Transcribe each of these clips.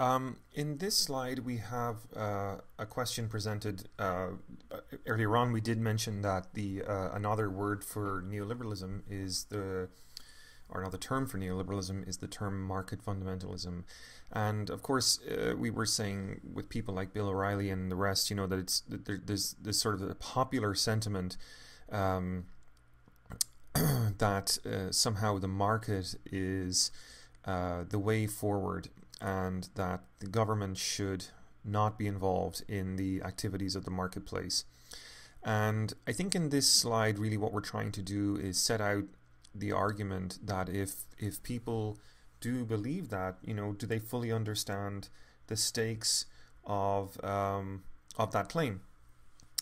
Um, in this slide, we have uh, a question presented. Uh, earlier on, we did mention that the uh, another word for neoliberalism is the, or another term for neoliberalism is the term market fundamentalism. And of course, uh, we were saying with people like Bill O'Reilly and the rest, you know, that it's that there, there's this sort of a popular sentiment um, that uh, somehow the market is uh, the way forward and that the government should not be involved in the activities of the marketplace. And I think in this slide, really what we're trying to do is set out the argument that if if people do believe that, you know, do they fully understand the stakes of um, of that claim?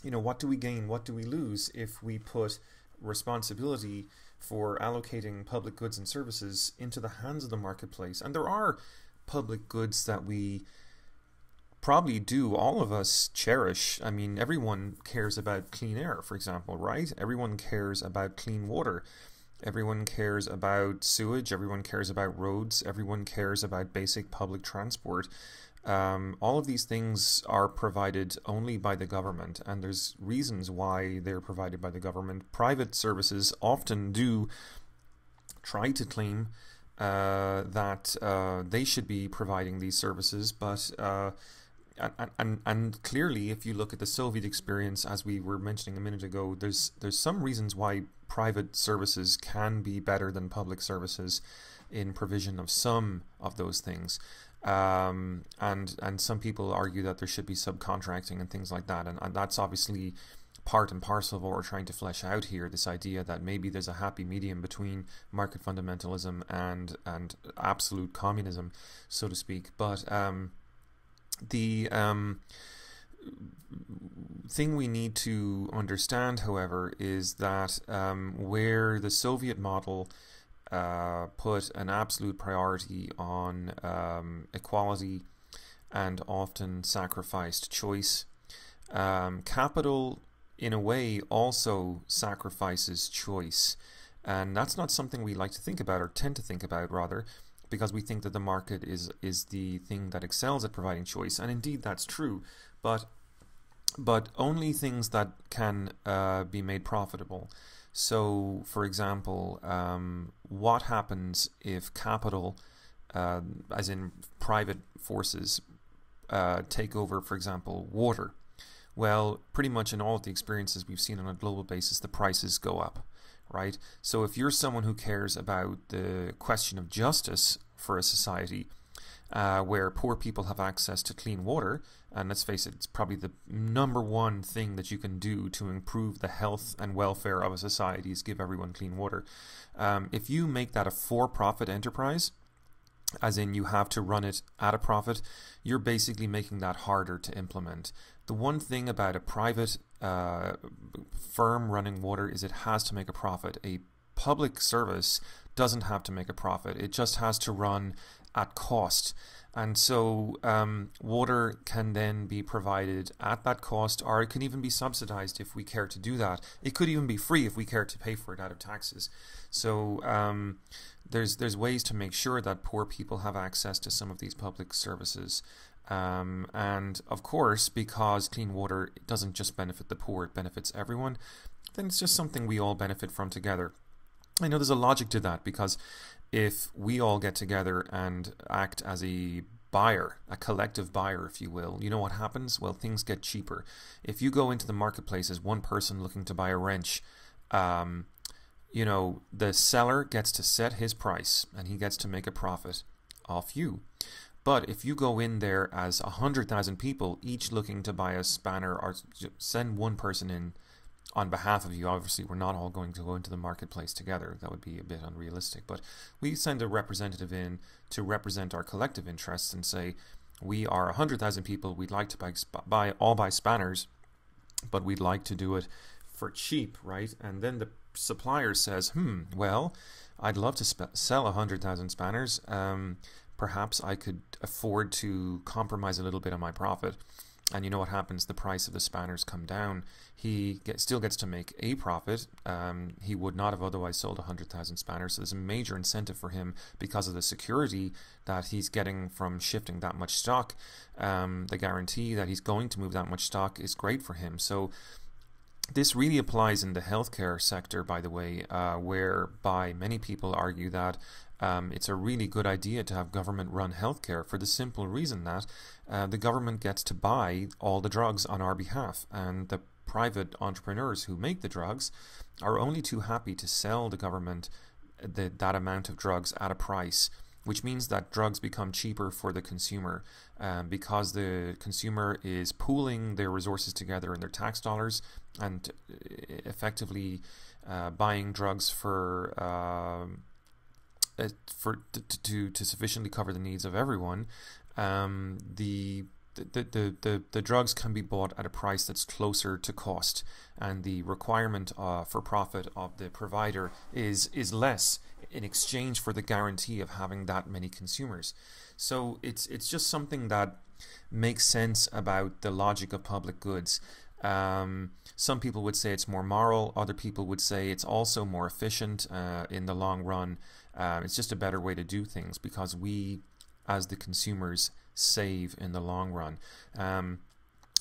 You know, what do we gain? What do we lose if we put responsibility for allocating public goods and services into the hands of the marketplace? And there are public goods that we probably do all of us cherish. I mean, everyone cares about clean air, for example, right? Everyone cares about clean water. Everyone cares about sewage. Everyone cares about roads. Everyone cares about basic public transport. Um, all of these things are provided only by the government, and there's reasons why they're provided by the government. Private services often do try to claim uh, that uh, they should be providing these services, but uh, and, and and clearly, if you look at the Soviet experience, as we were mentioning a minute ago, there's there's some reasons why private services can be better than public services in provision of some of those things. Um, and and some people argue that there should be subcontracting and things like that, and, and that's obviously part and parcel of what we're trying to flesh out here. This idea that maybe there's a happy medium between market fundamentalism and and absolute communism, so to speak. But um, the um, thing we need to understand, however, is that um, where the Soviet model uh, put an absolute priority on um, equality and often sacrificed choice. Um, capital, in a way, also sacrifices choice. And that's not something we like to think about, or tend to think about, rather, because we think that the market is, is the thing that excels at providing choice. And indeed, that's true. But but only things that can uh, be made profitable. So, for example, um, what happens if capital, uh, as in private forces, uh, take over, for example, water? Well, pretty much in all of the experiences we've seen on a global basis, the prices go up, right? So, if you're someone who cares about the question of justice for a society, uh, where poor people have access to clean water. And let's face it, it's probably the number one thing that you can do to improve the health and welfare of a society is give everyone clean water. Um, if you make that a for profit enterprise, as in you have to run it at a profit, you're basically making that harder to implement. The one thing about a private uh, firm running water is it has to make a profit. A public service doesn't have to make a profit, it just has to run at cost. And so um, water can then be provided at that cost, or it can even be subsidized if we care to do that. It could even be free if we care to pay for it out of taxes. So um, there's there's ways to make sure that poor people have access to some of these public services. Um, and of course, because clean water doesn't just benefit the poor, it benefits everyone, then it's just something we all benefit from together. I know there's a logic to that because if we all get together and act as a buyer, a collective buyer, if you will, you know what happens? Well, things get cheaper. If you go into the marketplace as one person looking to buy a wrench, um, you know, the seller gets to set his price and he gets to make a profit off you. But if you go in there as a hundred thousand people, each looking to buy a spanner or send one person in on behalf of you. Obviously, we're not all going to go into the marketplace together. That would be a bit unrealistic. But we send a representative in to represent our collective interests and say, we are 100,000 people. We'd like to buy, buy all buy spanners, but we'd like to do it for cheap, right? And then the supplier says, hmm, well, I'd love to sell 100,000 spanners. Um, perhaps I could afford to compromise a little bit on my profit. and you know what happens? The price of the spanners come down. He get, still gets to make a profit. Um, he would not have otherwise sold 100,000 spanners. So there's a major incentive for him because of the security that he's getting from shifting that much stock. Um, the guarantee that he's going to move that much stock is great for him. So this really applies in the healthcare sector, by the way, uh, whereby many people argue that um, it's a really good idea to have government run healthcare for the simple reason that uh, the government gets to buy all the drugs on our behalf, and the private entrepreneurs who make the drugs are only too happy to sell the government the, that amount of drugs at a price which means that drugs become cheaper for the consumer um, because the consumer is pooling their resources together in their tax dollars and uh, effectively uh, buying drugs for um, uh, for to, to to sufficiently cover the needs of everyone. Um, the the, the, the, the drugs can be bought at a price that's closer to cost, and the requirement uh, for profit of the provider is is less in exchange for the guarantee of having that many consumers. So it's it's just something that makes sense about the logic of public goods. Um, some people would say it's more moral. Other people would say it's also more efficient uh, in the long run. Uh, it's just a better way to do things because we, as the consumers, save in the long run. Um,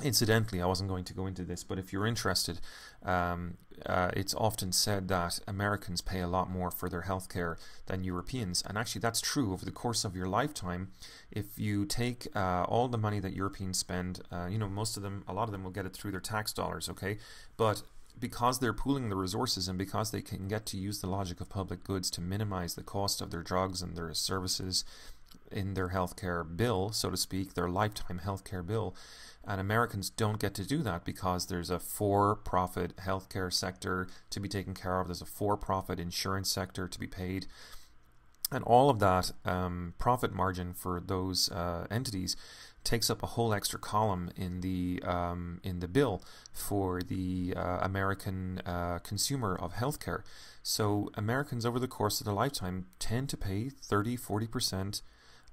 incidentally, I wasn't going to go into this, but if you're interested, um, uh, it's often said that Americans pay a lot more for their healthcare than Europeans, and actually that's true over the course of your lifetime. If you take uh, all the money that Europeans spend, uh, you know most of them, a lot of them will get it through their tax dollars, okay, but because they're pooling the resources and because they can get to use the logic of public goods to minimize the cost of their drugs and their services in their healthcare bill, so to speak, their lifetime healthcare bill. And Americans don't get to do that because there's a for profit healthcare sector to be taken care of, there's a for profit insurance sector to be paid. And all of that um, profit margin for those uh, entities takes up a whole extra column in the um, in the bill for the uh, American uh, consumer of healthcare. So Americans over the course of their lifetime tend to pay 30, 40 percent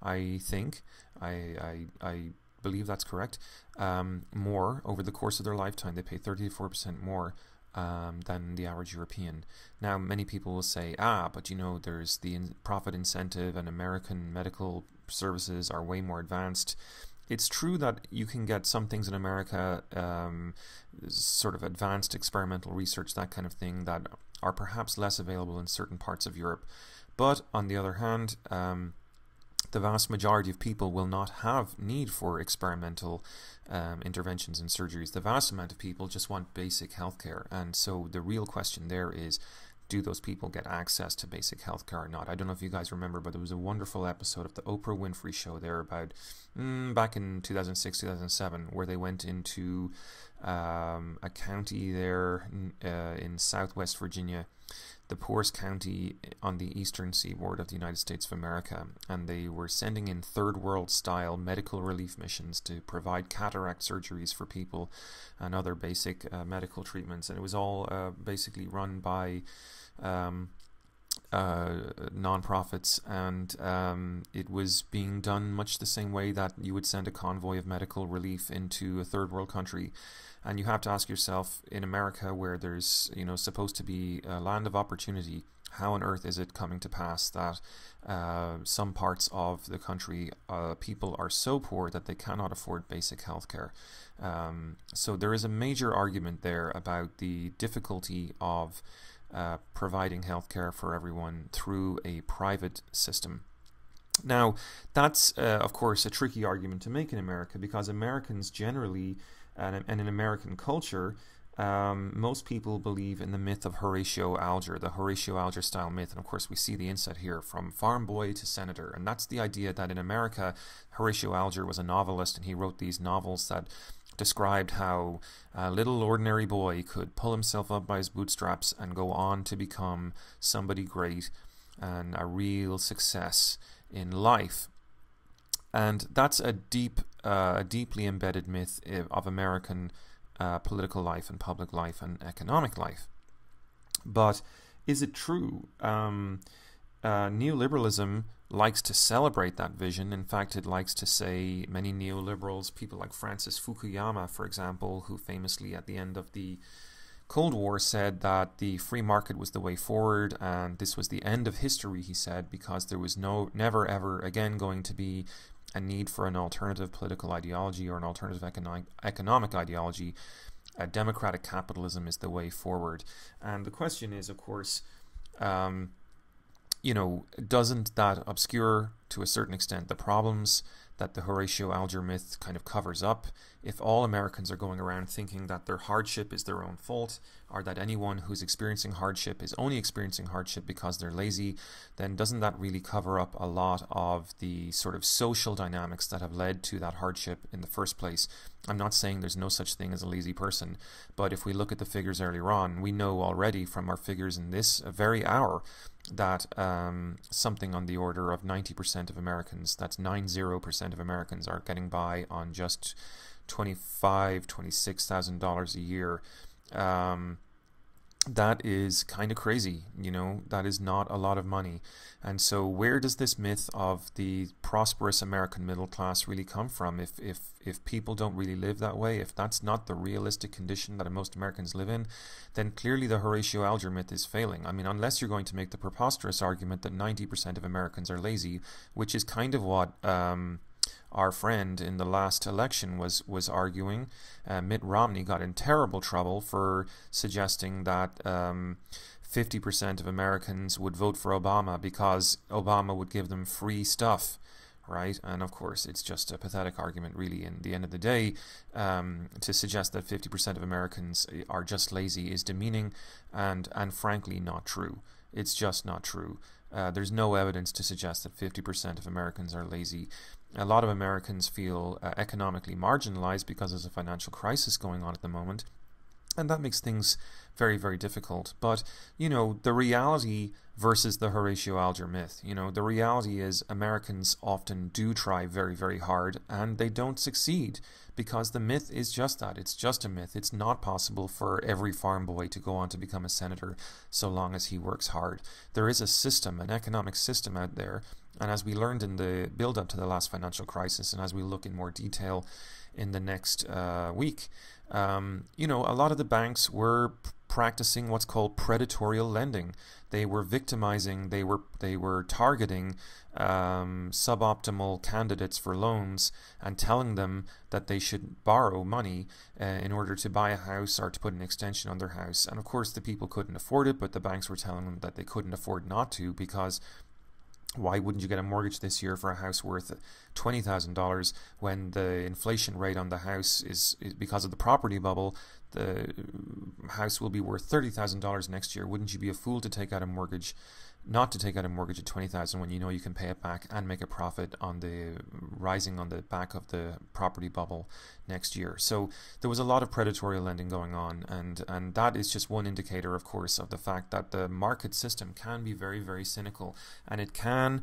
I think. I, I, I believe that's correct. Um, more over the course of their lifetime, they pay 34% more um, than the average European. Now, many people will say, ah, but you know, there's the in- profit incentive, and American medical services are way more advanced. It's true that you can get some things in America, um, sort of advanced experimental research, that kind of thing, that are perhaps less available in certain parts of Europe. But on the other hand, um, the vast majority of people will not have need for experimental um, interventions and surgeries. The vast amount of people just want basic healthcare. And so the real question there is do those people get access to basic health care or not? I don't know if you guys remember, but there was a wonderful episode of the Oprah Winfrey Show there about mm, back in 2006, 2007, where they went into um, a county there uh, in southwest Virginia the poorest county on the eastern seaboard of the United States of America, and they were sending in third world style medical relief missions to provide cataract surgeries for people and other basic uh, medical treatments. And it was all uh, basically run by um, uh, nonprofits, and um, it was being done much the same way that you would send a convoy of medical relief into a third world country. And you have to ask yourself, in America, where there's you know supposed to be a land of opportunity, how on earth is it coming to pass that uh, some parts of the country uh, people are so poor that they cannot afford basic health care? Um, so there is a major argument there about the difficulty of uh, providing healthcare for everyone through a private system. Now, that's uh, of course a tricky argument to make in America because Americans generally and, and in American culture, um, most people believe in the myth of Horatio Alger, the Horatio Alger style myth. And of course, we see the inset here from farm boy to senator. And that's the idea that in America, Horatio Alger was a novelist and he wrote these novels that described how a little ordinary boy could pull himself up by his bootstraps and go on to become somebody great and a real success in life. And that's a deep, uh, a deeply embedded myth eh, of American uh, political life and public life and economic life. But is it true? Um, uh, neoliberalism likes to celebrate that vision. In fact, it likes to say many neoliberals, people like Francis Fukuyama, for example, who famously at the end of the Cold War said that the free market was the way forward and this was the end of history, he said, because there was no never ever again going to be a need for an alternative political ideology or an alternative economic, economic ideology. Uh, democratic capitalism is the way forward. And the question is, of course, um, you know, doesn't that obscure to a certain extent the problems that the Horatio Alger myth kind of covers up? If all Americans are going around thinking that their hardship is their own fault, or that anyone who's experiencing hardship is only experiencing hardship because they're lazy, then doesn't that really cover up a lot of the sort of social dynamics that have led to that hardship in the first place? I'm not saying there's no such thing as a lazy person, but if we look at the figures earlier on, we know already from our figures in this very hour that um, something on the order of 90% of Americans, that's 90% of Americans, are getting by on just $25,000, $26,000 a year. Um, that is kind of crazy, you know, that is not a lot of money. And so where does this myth of the prosperous American middle class really come from if if if people don't really live that way, if that's not the realistic condition that most Americans live in, then clearly the Horatio Alger myth is failing. I mean, unless you're going to make the preposterous argument that 90% of Americans are lazy, which is kind of what um, our friend in the last election was was arguing. Uh, Mitt Romney got in terrible trouble for suggesting that. Um, 50% of Americans would vote for Obama because Obama would give them free stuff, right? And of course, it's just a pathetic argument, really. In the end of the day, um, to suggest that 50% of Americans are just lazy is demeaning and, and frankly not true. It's just not true. Uh, there's no evidence to suggest that 50% of Americans are lazy a lot of Americans feel uh, economically marginalized because there's a financial crisis going on at the moment. And that makes things very, very difficult. But, you know, the reality versus the Horatio Alger myth, you know, the reality is Americans often do try very, very hard and they don't succeed because the myth is just that. It's just a myth. It's not possible for every farm boy to go on to become a senator so long as he works hard. There is a system, an economic system out there and as we learned in the build up to the last financial crisis, and as we look in more detail in the next uh, week, um, you know, a lot of the banks were practicing what's called predatory lending. They were victimizing, they were they were targeting um, suboptimal candidates for loans and telling them that they should borrow money uh, in order to buy a house or to put an extension on their house. And of course, the people couldn't afford it, but the banks were telling them that they couldn't afford not to because why wouldn't you get a mortgage this year for a house worth $20,000 when the inflation rate on the house is, is, because of the property bubble the house will be worth $30,000 next year? Wouldn't you be a fool to take out a mortgage not to take out a mortgage at 20,000 when you know you can pay it back and make a profit on the rising on the back of the property bubble next year. So there was a lot of predatory lending going on and and that is just one indicator of course of the fact that the market system can be very very cynical and it can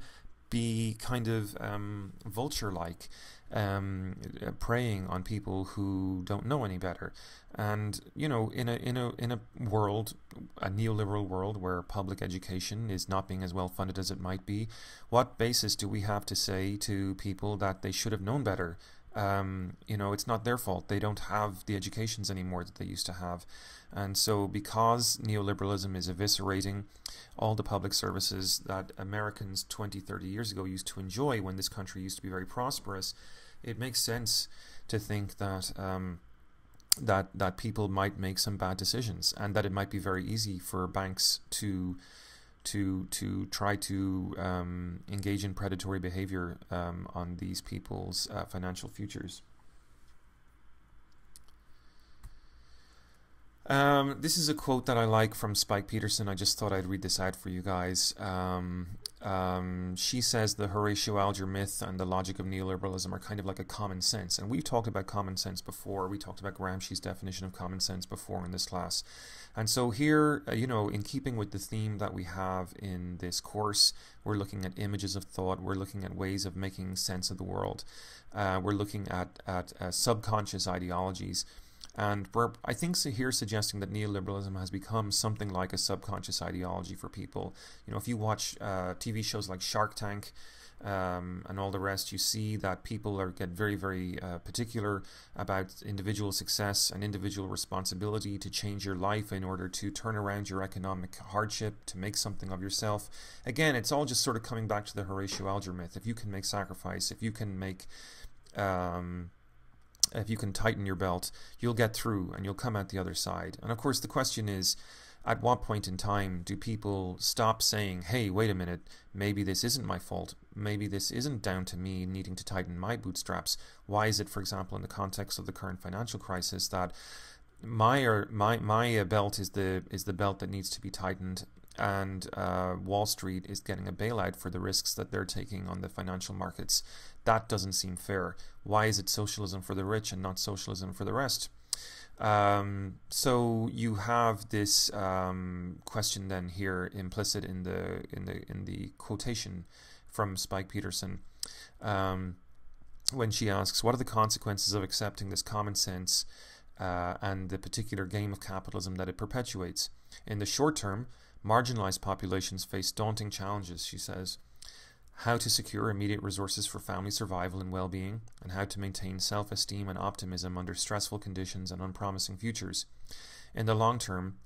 be kind of um, vulture like um, preying on people who don't know any better. And you know, in a in a in a world, a neoliberal world where public education is not being as well funded as it might be, what basis do we have to say to people that they should have known better? Um, you know, it's not their fault. They don't have the educations anymore that they used to have. And so, because neoliberalism is eviscerating all the public services that Americans 20, 30 years ago used to enjoy when this country used to be very prosperous, it makes sense to think that um, that that people might make some bad decisions, and that it might be very easy for banks to to to try to um, engage in predatory behavior um, on these people's uh, financial futures. Um, this is a quote that I like from Spike Peterson. I just thought I'd read this out for you guys. Um, um, she says the Horatio Alger myth and the logic of neoliberalism are kind of like a common sense. And we've talked about common sense before. We talked about Gramsci's definition of common sense before in this class. And so here, uh, you know, in keeping with the theme that we have in this course, we're looking at images of thought. We're looking at ways of making sense of the world. Uh, we're looking at, at uh, subconscious ideologies. And we're, I think, so here suggesting that neoliberalism has become something like a subconscious ideology for people. You know, if you watch uh, TV shows like Shark Tank, um, and all the rest, you see that people are get very, very uh, particular about individual success and individual responsibility to change your life in order to turn around your economic hardship, to make something of yourself. Again, it's all just sort of coming back to the Horatio Alger myth. If you can make sacrifice, if you can make um, if you can tighten your belt, you'll get through and you'll come out the other side. And of course, the question is at what point in time do people stop saying, hey, wait a minute, maybe this isn't my fault? Maybe this isn't down to me needing to tighten my bootstraps? Why is it, for example, in the context of the current financial crisis, that my my my uh, belt is the is the belt that needs to be tightened, and uh, Wall Street is getting a bailout for the risks that they're taking on the financial markets? That doesn't seem fair. Why is it socialism for the rich and not socialism for the rest? Um, so you have this um, question then here implicit in the in the in the quotation from Spike Peterson um, when she asks, "What are the consequences of accepting this common sense uh, and the particular game of capitalism that it perpetuates? In the short term, marginalized populations face daunting challenges," she says how to secure immediate resources for family survival and well being, and how to maintain self esteem and optimism under stressful conditions and unpromising futures. In the long term,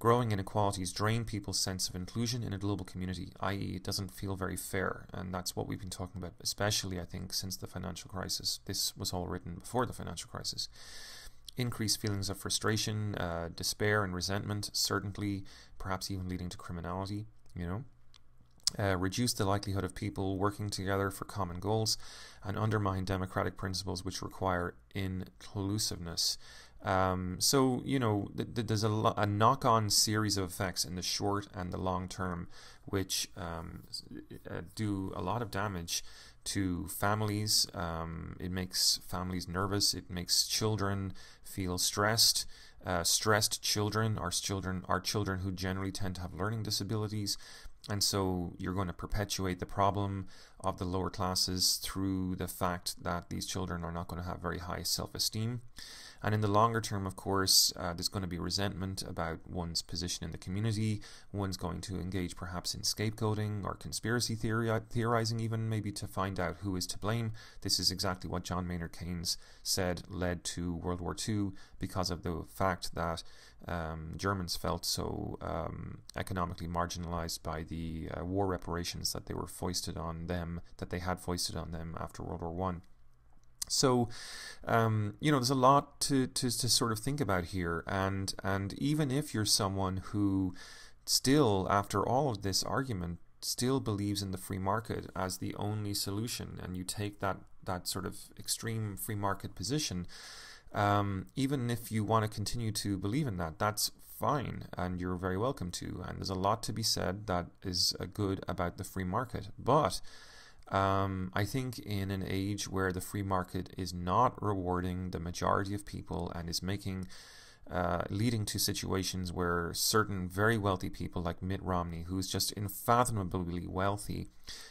growing inequalities drain people's sense of inclusion in a global community, i.e., it doesn't feel very fair. And that's what we've been talking about, especially, I think, since the financial crisis. This was all written before the financial crisis. Increased feelings of frustration, uh, despair, and resentment, certainly, perhaps even leading to criminality, you know uh, reduce the likelihood of people working together for common goals, and undermine democratic principles which require inclusiveness. Um, so, you know, th- th- there's a, a knock on series of effects in the short and the long term, which um, uh, do a lot of damage to families. Um, it makes families nervous, it makes children feel stressed. Uh, stressed children are children are children who generally tend to have learning disabilities. And so you're going to perpetuate the problem of the lower classes through the fact that these children are not going to have very high self esteem. And in the longer term, of course, uh, there's going to be resentment about one's position in the community. One's going to engage perhaps in scapegoating or conspiracy theory, theorizing, even maybe to find out who is to blame. This is exactly what John Maynard Keynes said led to World War II because of the fact that um, Germans felt so um, economically marginalized by the uh, war reparations that they were foisted on them, that they had foisted on them after World War One. So, um, you know, there's a lot to, to, to sort of think about here, and and even if you're someone who still, after all of this argument, still believes in the free market as the only solution, and you take that that sort of extreme free market position, um, even if you want to continue to believe in that, that's fine, and you're very welcome to. And there's a lot to be said that is uh, good about the free market, but um, I think in an age where the free market is not rewarding the majority of people and is making uh, leading to situations where certain very wealthy people like Mitt Romney, who's just unfathomably wealthy,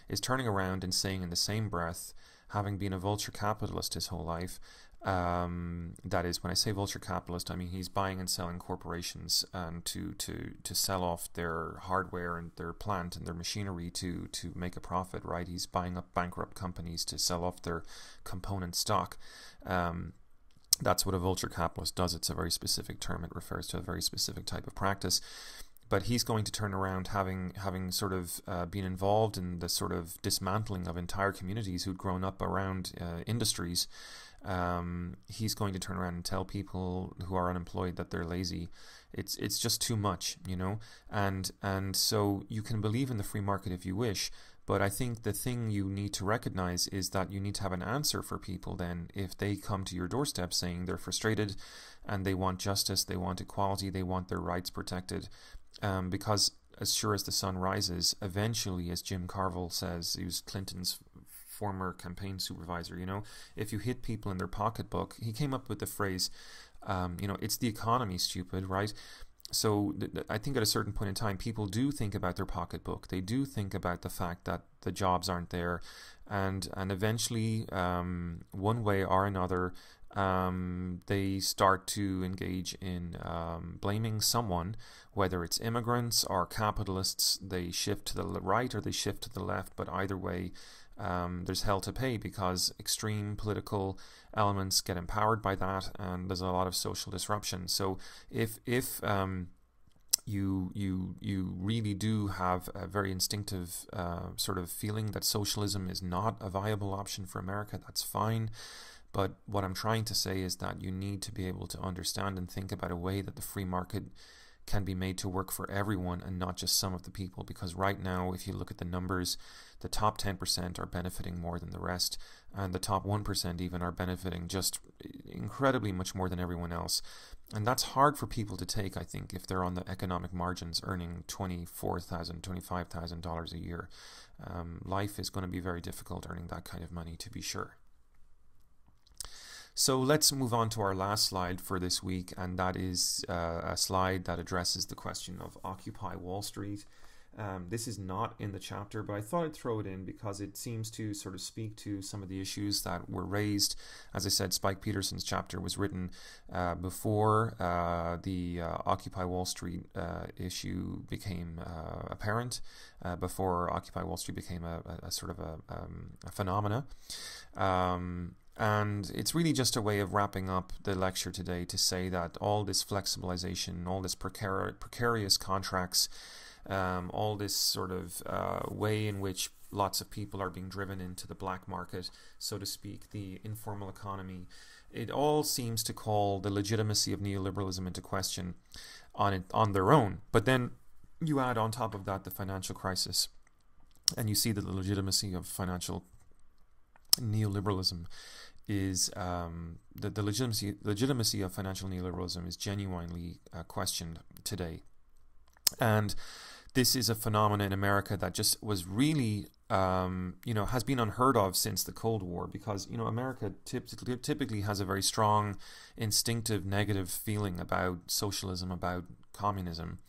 is turning around and saying in the same breath, having been a vulture capitalist his whole life, um, that is, when I say vulture capitalist, I mean he's buying and selling corporations um, to to to sell off their hardware and their plant and their machinery to to make a profit. Right? He's buying up bankrupt companies to sell off their component stock. Um, that's what a vulture capitalist does. It's a very specific term. It refers to a very specific type of practice but he's going to turn around having having sort of uh, been involved in the sort of dismantling of entire communities who'd grown up around uh, industries um, he's going to turn around and tell people who are unemployed that they're lazy. It's it's just too much, you know. And and so you can believe in the free market if you wish, but I think the thing you need to recognize is that you need to have an answer for people. Then, if they come to your doorstep saying they're frustrated, and they want justice, they want equality, they want their rights protected, um, because as sure as the sun rises, eventually, as Jim Carville says, he was Clinton's former campaign supervisor. You know, if you hit people in their pocketbook, he came up with the phrase, um, you know, it's the economy, stupid, right? so I think at a certain point in time, people do think about their pocketbook. They do think about the fact that the jobs aren't there, and and eventually, um, one way or another, um, they start to engage in um, blaming someone, whether it's immigrants or capitalists. They shift to the right or they shift to the left, but either way, um, there's hell to pay because extreme political elements get empowered by that, and there's a lot of social disruption. So if if um, you you you really do have a very instinctive uh, sort of feeling that socialism is not a viable option for America, that's fine. But what I'm trying to say is that you need to be able to understand and think about a way that the free market can be made to work for everyone and not just some of the people. Because right now, if you look at the numbers, the top 10% are benefiting more than the rest, and the top 1% even are benefiting just incredibly much more than everyone else. And that's hard for people to take, I think, if they're on the economic margins earning $24,000, $25,000 a year. Um, life is going to be very difficult earning that kind of money, to be sure. So let's move on to our last slide for this week, and that is uh, a slide that addresses the question of Occupy Wall Street. Um, this is not in the chapter, but I thought I'd throw it in because it seems to sort of speak to some of the issues that were raised. As I said, Spike Peterson's chapter was written uh, before uh, the uh, Occupy Wall Street uh, issue became uh, apparent, before Occupy Wall Street became a, a, a sort of a, um, a phenomena. Um, and it's really just a way of wrapping up the lecture today to say that all this flexibilization, all this precar- precarious contracts, um, all this sort of uh, way in which lots of people are being driven into the black market, so to speak, the informal economy, it all seems to call the legitimacy of neoliberalism into question on it, on their own. But then you add on top of that the financial crisis, and you see that the legitimacy of financial neoliberalism is um, the, the legitimacy legitimacy of financial neoliberalism is genuinely uh, questioned today, and this is a phenomenon in America that just was really um, you know has been unheard of since the Cold War because you know America typically typically has a very strong instinctive negative feeling about socialism about communism,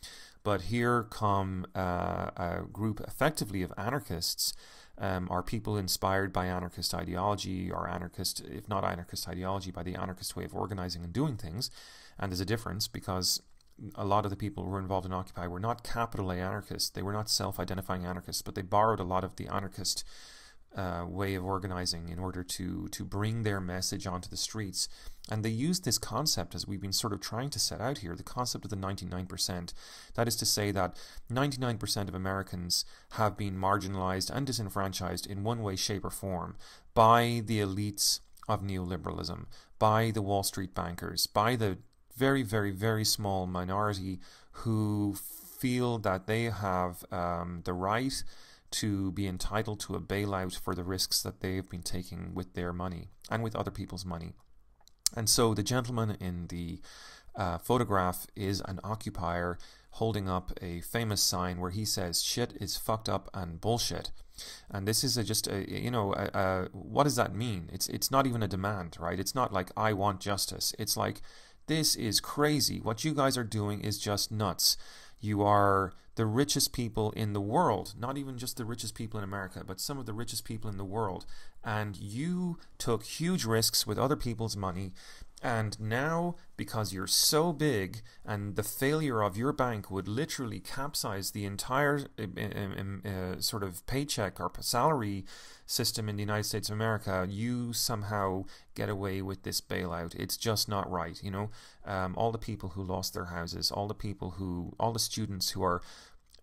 but here come uh, a group effectively of anarchists um, are people inspired by anarchist ideology or anarchist, if not anarchist ideology, by the anarchist way of organizing and doing things? And there's a difference because a lot of the people who were involved in Occupy were not capital A anarchists. They were not self identifying anarchists, but they borrowed a lot of the anarchist uh, way of organizing in order to to bring their message onto the streets. And they used this concept, as we've been sort of trying to set out here, the concept of the 99%. That is to say that 99% of Americans have been marginalized and disenfranchised in one way, shape, or form by the elites of neoliberalism, by the Wall Street bankers, by the very, very, very small minority who feel that they have um, the right to be entitled to a bailout for the risks that they've been taking with their money and with other people's money. And so the gentleman in the uh, photograph is an occupier holding up a famous sign where he says shit is fucked up and bullshit. And this is a, just a you know a, a, what does that mean? It's it's not even a demand, right? It's not like I want justice. It's like this is crazy. What you guys are doing is just nuts. You are the richest people in the world, not even just the richest people in America, but some of the richest people in the world. And you took huge risks with other people's money. And now, because you're so big, and the failure of your bank would literally capsize the entire uh, uh, sort of paycheck or salary system in the United States of America, you somehow get away with this bailout. It's just not right. You know, um, all the people who lost their houses, all the people who, all the students who are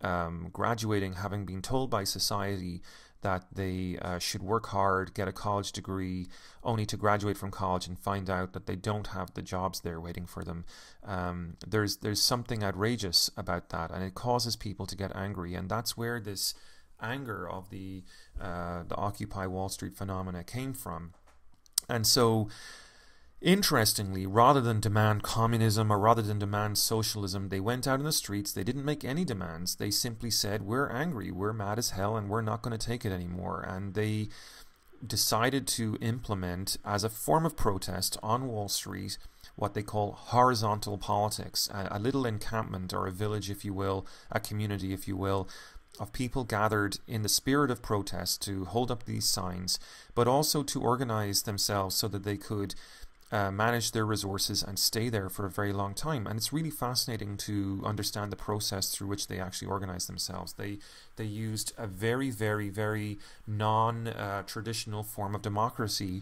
um, graduating having been told by society that they uh, should work hard, get a college degree, only to graduate from college and find out that they don't have the jobs there waiting for them. Um, there's there's something outrageous about that, and it causes people to get angry, and that's where this anger of the uh, the Occupy Wall Street phenomena came from. And so Interestingly, rather than demand communism or rather than demand socialism, they went out in the streets. They didn't make any demands. They simply said, We're angry, we're mad as hell, and we're not going to take it anymore. And they decided to implement as a form of protest on Wall Street what they call horizontal politics, a, little encampment or a village, if you will, a community, if you will, of people gathered in the spirit of protest to hold up these signs, but also to organize themselves so that they could uh, manage their resources and stay there for a very long time. And it's really fascinating to understand the process through which they actually organize themselves. They they used a very, very, very non uh, traditional form of democracy.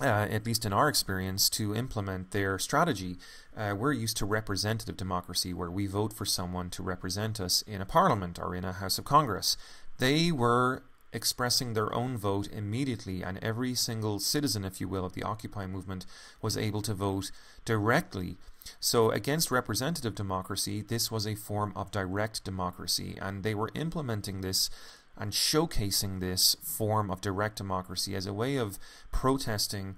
Uh, at least in our experience, to implement their strategy. Uh, we're used to representative democracy, where we vote for someone to represent us in a parliament or in a House of Congress. They were expressing their own vote immediately, and every single citizen, if you will, of the Occupy movement was able to vote directly. So, against representative democracy, this was a form of direct democracy, and they were implementing this and showcasing this form of direct democracy as a way of protesting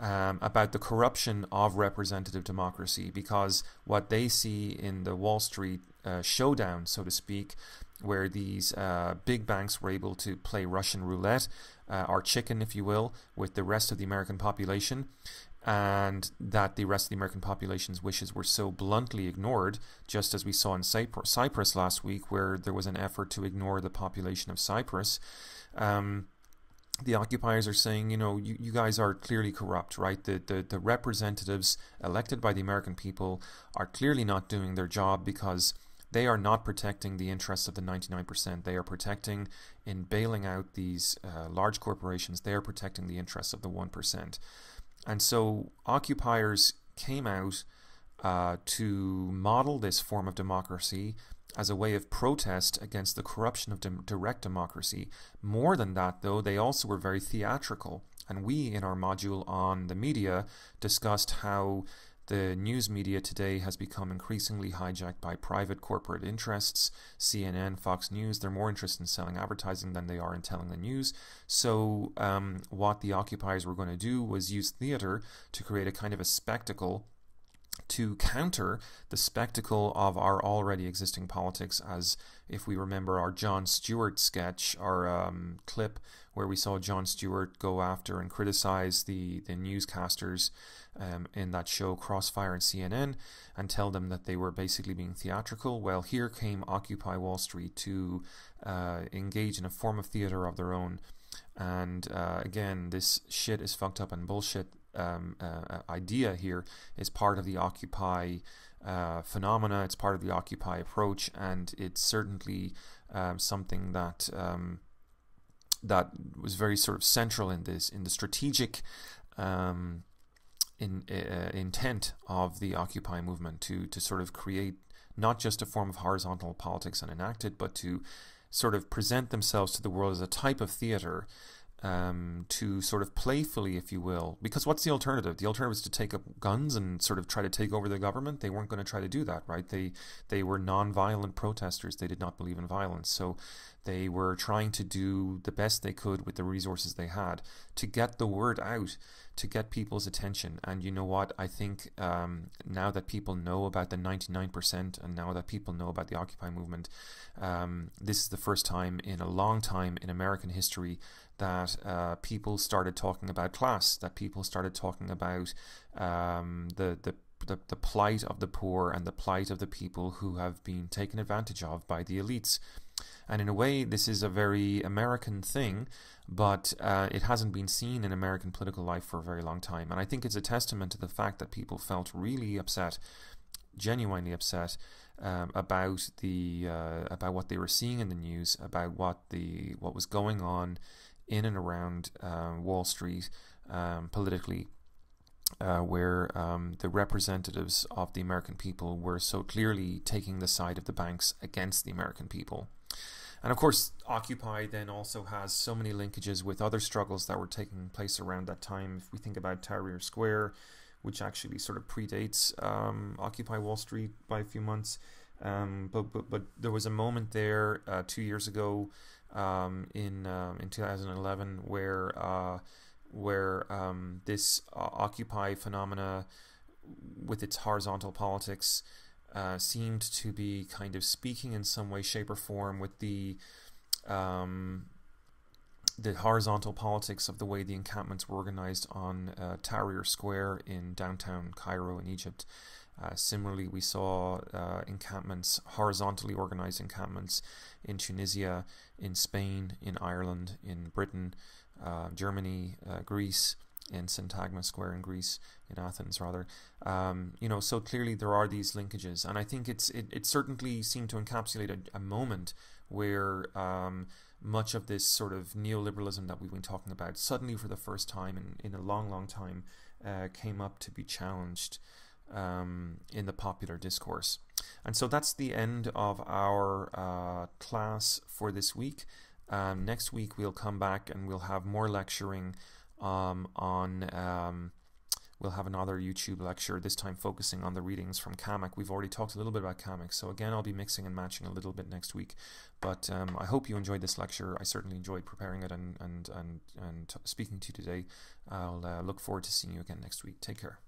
um, about the corruption of representative democracy because what they see in the Wall Street uh, showdown, so to speak, where these uh, big banks were able to play Russian roulette, uh, or chicken, if you will, with the rest of the American population, and that the rest of the American population's wishes were so bluntly ignored, just as we saw in Cyprus last week, where there was an effort to ignore the population of Cyprus. Um, the occupiers are saying, you know, you, you guys are clearly corrupt, right? The, the the representatives elected by the American people are clearly not doing their job because they are not protecting the interests of the 99%. They are protecting, in bailing out these uh, large corporations, they are protecting the interests of the 1%. And so occupiers came out uh, to model this form of democracy as a way of protest against the corruption of dem- direct democracy. More than that, though, they also were very theatrical. And we, in our module on the media, discussed how the news media today has become increasingly hijacked by private corporate interests. CNN, Fox News, they're more interested in selling advertising than they are in telling the news. So, um, what the occupiers were going to do was use theater to create a kind of a spectacle to counter the spectacle of our already existing politics, as if we remember our Jon Stewart sketch, our um, clip where we saw Jon Stewart go after and criticize the, the newscasters um, in that show Crossfire and CNN and tell them that they were basically being theatrical. Well, here came Occupy Wall Street to uh, engage in a form of theater of their own. And uh, again, this shit is fucked up and bullshit um, uh, idea here is part of the Occupy uh, phenomena. It's part of the Occupy approach, and it's certainly um, something that um, that was very sort of central in this in the strategic um, in, uh, intent of the Occupy movement to to sort of create not just a form of horizontal politics and but to sort of present themselves to the world as a type of theater um, to sort of playfully, if you will, because what's the alternative? The alternative is to take up guns and sort of try to take over the government. They weren't going to try to do that, right? They they were non-violent protesters. They did not believe in violence, so they were trying to do the best they could with the resources they had to get the word out, to get people's attention. And you know what? I think um, now that people know about the 99%, and now that people know about the Occupy movement, um, this is the first time in a long time in American history that uh, people started talking about class, that people started talking about um, the, the the, the plight of the poor and the plight of the people who have been taken advantage of by the elites. And in a way, this is a very American thing, but uh, it hasn't been seen in American political life for a very long time. And I think it's a testament to the fact that people felt really upset, genuinely upset, um, about the uh, about what they were seeing in the news, about what the what was going on in and around uh, Wall Street um, politically, uh, where um, the representatives of the American people were so clearly taking the side of the banks against the American people. And of course, Occupy then also has so many linkages with other struggles that were taking place around that time. If we think about Tahrir Square, which actually sort of predates um, Occupy Wall Street by a few months. Um, but, but but there was a moment there uh, two years ago um, in um, in 2011 where uh, where um, this uh, Occupy phenomena with its horizontal politics uh, seemed to be kind of speaking in some way, shape, or form with the um, the horizontal politics of the way the encampments were organized on uh, Tahrir Square in downtown Cairo in Egypt. Uh, similarly, we saw uh, encampments, horizontally organized encampments in Tunisia, in Spain, in Ireland, in Britain, uh, Germany, uh, Greece, in Syntagma Square in Greece, in Athens rather. Um, you know, so clearly there are these linkages, and I think it's it, it certainly seemed to encapsulate a, a moment where um, much of this sort of neoliberalism that we've been talking about suddenly for the first time in, in a long, long time uh, came up to be challenged um, in the popular discourse. And so that's the end of our uh, class for this week. Um, next week we'll come back and we'll have more lecturing um, on. Um, we'll have another YouTube lecture, this time focusing on the readings from Cammack. We've already talked a little bit about Cammack, so again, I'll be mixing and matching a little bit next week. But um, I hope you enjoyed this lecture. I certainly enjoyed preparing it and and and and speaking to you today. I'll uh, look forward to seeing you again next week. Take care.